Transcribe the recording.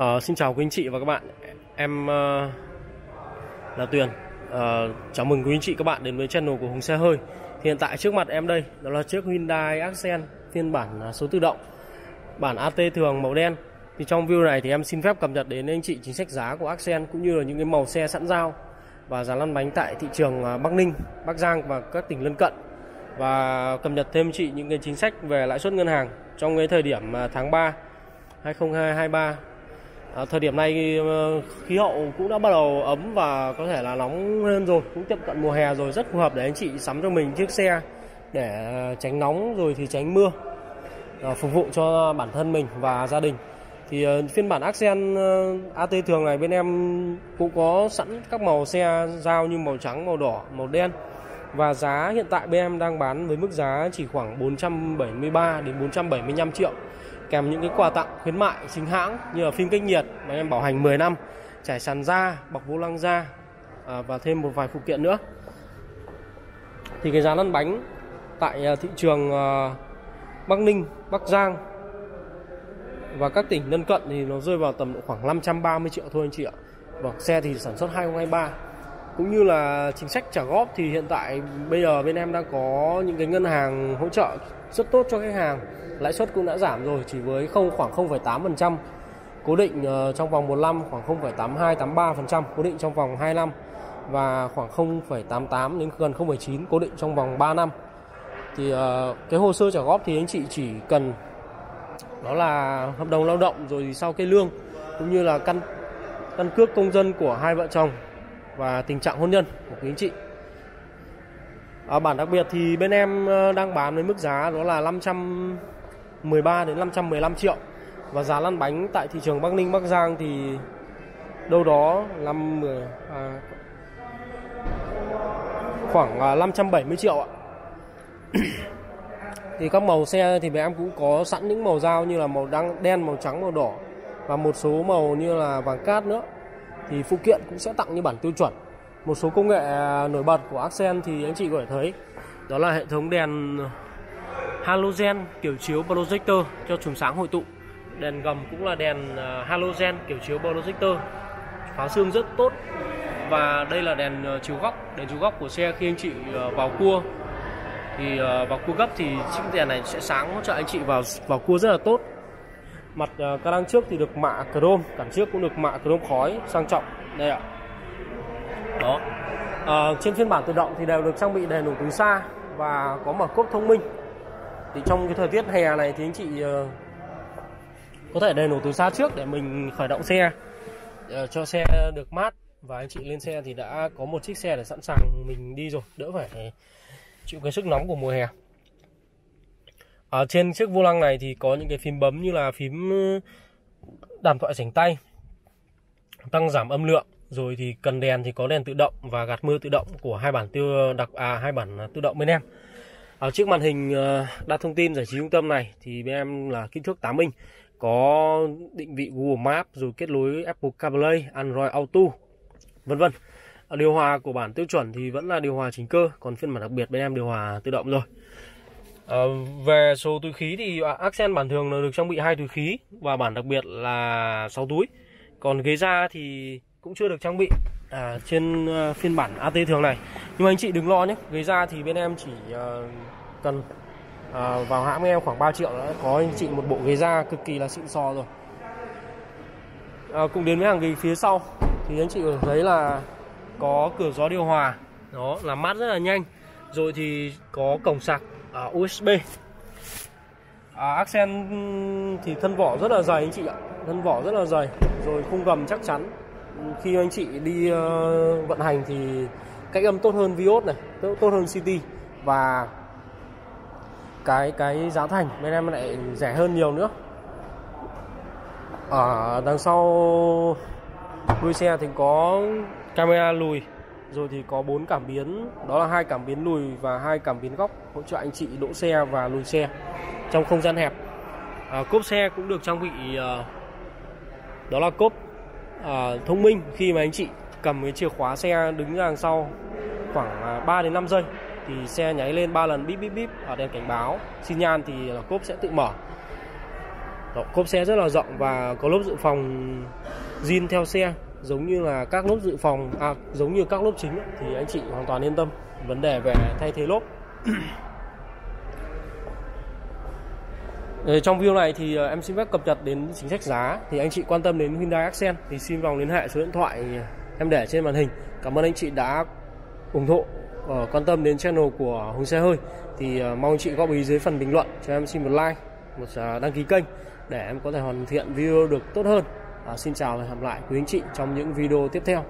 Uh, xin chào quý anh chị và các bạn. Em uh, là Tuyền. Uh, Chào mừng quý anh chị các bạn đến với channel của Hùng Xe Hơi. Hiện tại trước mặt em đây Đó là chiếc Hyundai Accent phiên bản à, số tự động Bản AT thường màu đen. Thì trong video này thì em xin phép cập nhật đến anh chị chính sách giá của Accent Cũng như là những cái màu xe sẵn giao Và giá lăn bánh tại thị trường à, Bắc Ninh, Bắc Giang và các tỉnh lân cận. Và cập nhật thêm chị những cái chính sách về lãi suất ngân hàng Trong cái thời điểm à, tháng 3 2023 À, thời điểm này ờ, khí hậu cũng đã bắt đầu ấm và có thể là nóng hơn rồi, cũng tiếp cận mùa hè rồi, rất phù hợp để anh chị sắm cho mình chiếc xe để ờ, tránh nóng rồi thì tránh mưa, à, phục vụ cho bản thân mình và gia đình. Thì phiên bản Accent AT thường này bên em cũng có sẵn các màu xe giao như màu trắng, màu đỏ, màu đen. Và giá hiện tại bên em đang bán với mức giá chỉ khoảng 473 đến 475 triệu kèm những cái quà tặng khuyến mại chính hãng như là phim cách nhiệt mà em bảo hành 10 năm trải sàn da bọc vô lăng da à, và thêm một vài phụ kiện nữa. Thì cái giá lăn bánh tại à, thị trường à, Bắc Ninh Bắc Giang và các tỉnh lân cận thì nó rơi vào tầm khoảng 530 triệu thôi anh chị ạ. Vâng, xe thì sản xuất 2023 cũng như là chính sách trả góp thì hiện tại bây giờ bên em đang có những cái ngân hàng hỗ trợ rất tốt cho khách hàng. Lãi suất cũng đã giảm rồi chỉ với không khoảng 0,8% cố định ờ, trong vòng một năm khoảng 0,82 83% cố định trong vòng 2 năm và khoảng 0,88 đến gần 0,9 cố định trong vòng 3 năm. Thì ờ, cái hồ sơ trả góp thì anh chị chỉ cần đó là hợp đồng lao động rồi sau cái lương cũng như là căn căn cước công dân của hai vợ chồng và tình trạng hôn nhân của quý anh chị. À, bản đặc biệt thì bên em ờ, đang bán với mức giá đó là 513 đến 515 triệu và giá lăn bánh tại thị trường Bắc Ninh Bắc Giang thì đâu đó là 10 à, khoảng 570 triệu ạ. thì các màu xe thì bên em cũng có sẵn những màu dao như là màu đăng đen, màu trắng, màu đỏ và một số màu như là vàng cát nữa thì phụ kiện cũng sẽ tặng như bản tiêu chuẩn. Một số công nghệ à, nổi bật của Accent thì anh chị có thể thấy. Đó là hệ thống đèn halogen kiểu chiếu projector cho chùm sáng hội tụ. Đèn gầm cũng là đèn à, halogen kiểu chiếu projector. Phá xương rất tốt. Và đây là đèn à, chiếu góc, đèn chiếu góc của xe khi anh chị vào cua. Thì vào cua gấp thì chiếc đèn này sẽ sáng hỗ trợ anh chị vào vào cua rất là tốt mặt ờ, uh, ca đăng trước thì được mạ chrome cản trước cũng được mạ chrome khói sang trọng. Đây ạ. Đó. À, trên phiên bản tự động thì đều được trang bị đèn nổ từ xa và có mở cốp thông minh. Thì trong cái thời tiết hè này thì anh chị uh, có thể đèn nổ từ xa trước để mình khởi động xe uh, cho xe được mát. Và anh chị lên xe thì đã có một chiếc xe để sẵn sàng mình đi rồi đỡ phải chịu cái sức nóng của mùa hè ở trên chiếc vô lăng này thì có những cái phím bấm như là phím ừ, đàm thoại sảnh tay, tăng giảm âm lượng, rồi thì cần đèn thì có đèn tự động và gạt mưa tự động của hai bản tiêu, đặc à hai bản tự động bên em. Ở chiếc màn hình ờ, đa thông tin giải trí trung tâm này thì bên em là kích thước 8 inch, có định vị Google Maps, rồi kết nối Apple CarPlay, Android Auto, vân vân. Điều hòa của bản tiêu chuẩn thì vẫn là điều hòa chính cơ, còn phiên bản đặc biệt bên em điều hòa tự động rồi. À, về số túi khí thì à, Accent bản thường là được trang bị hai túi khí và bản đặc biệt là 6 túi. Còn ghế da thì cũng chưa được trang bị à, trên uh, phiên bản AT thường này. Nhưng mà anh chị đừng lo nhé, ghế da thì bên em chỉ uh, cần uh, vào hãng em khoảng 3 triệu đã có anh chị một bộ ghế da cực kỳ là xịn sò rồi. À, cùng đến với hàng ghế phía sau thì anh chị thấy là có cửa gió điều hòa, đó làm mát rất là nhanh. Rồi thì có cổng sạc à, USB à, Accent thì thân vỏ rất là dày anh chị ạ. Thân vỏ rất là dày rồi khung gầm chắc chắn. Khi anh chị đi uh, vận hành thì cách âm tốt hơn Vios này tốt, tốt hơn City. Và cái cái giá thành bên em lại rẻ hơn nhiều nữa. Ở đằng sau đuôi xe thì có camera lùi rồi thì có bốn cảm biến đó là hai cảm biến lùi và hai cảm biến góc hỗ trợ anh chị đỗ xe và lùi xe trong không gian hẹp. À, cốp xe cũng được trang bị à, đó là cốp à, thông minh. Khi mà anh chị cầm cái chìa khóa xe đứng ra đằng sau khoảng à, uh, 3 đến 5 giây thì xe nháy lên ba lần bíp bíp bíp ở đèn cảnh báo xin nhan thì là cốp sẽ tự mở. Đó, cốp xe rất là rộng và có lốp dự phòng zin theo xe giống như là các lốp dự phòng à, giống như các lốp chính ấy, thì anh chị hoàn toàn yên tâm. Vấn đề về thay thế lốp. Ờ, trong video này thì ờ, em xin phép cập nhật đến chính sách giá. Thì anh chị quan tâm đến Hyundai Accent thì xin vòng liên hệ số điện thoại em để trên màn hình. Cảm ơn anh chị đã ủng hộ và quan tâm đến channel của Hùng Xe Hơi. Thì mong anh chị góp ý dưới phần bình luận cho em xin một like một đăng ký kênh để em có thể hoàn thiện video được tốt hơn xin chào và hẹn gặp lại quý anh chị trong những video tiếp theo.